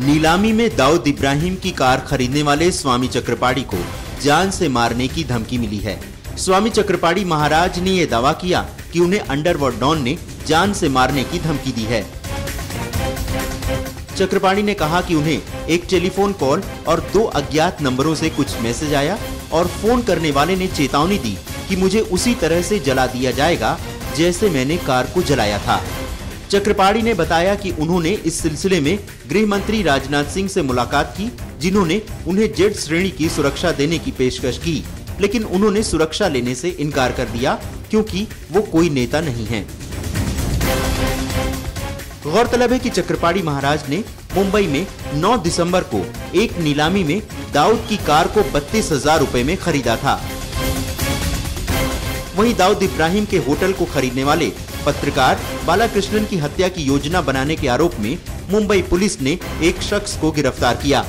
नीलामी में दाऊद इब्राहिम की कार खरीदने वाले स्वामी चक्रपाड़ी को जान से मारने की धमकी मिली है। स्वामी चक्रपाड़ी महाराज ने यह दावा किया कि उन्हें अंडरवर्ल्ड डॉन ने जान से मारने की धमकी दी है। चक्रपाणी ने कहा कि उन्हें एक टेलीफोन कॉल और दो अज्ञात नंबरों से कुछ मैसेज आया और फ़ोन करने वाले ने चेतावनी दी कि मुझे उसी तरह से जला दिया जाएगा जैसे मैंने कार को जलाया था। चक्रपाणी ने बताया कि उन्होंने इस सिलसिले में गृह मंत्री राजनाथ सिंह से मुलाकात की, जिन्होंने उन्हें जेड श्रेणी की सुरक्षा देने की पेशकश की, लेकिन उन्होंने सुरक्षा लेने से इनकार कर दिया, क्योंकि वो कोई नेता नहीं है। गौरतलब है कि चक्रपाणी महाराज ने मुंबई में 9 दिसंबर को एक नीलामी में दाऊद की कार को बत्तीस हज़ार रूपए में खरीदा था। वहीं दाऊद इब्राहिम के होटल को खरीदने वाले पत्रकार बालाकृष्णन की हत्या की योजना बनाने के आरोप में मुंबई पुलिस ने एक शख्स को गिरफ़्तार किया।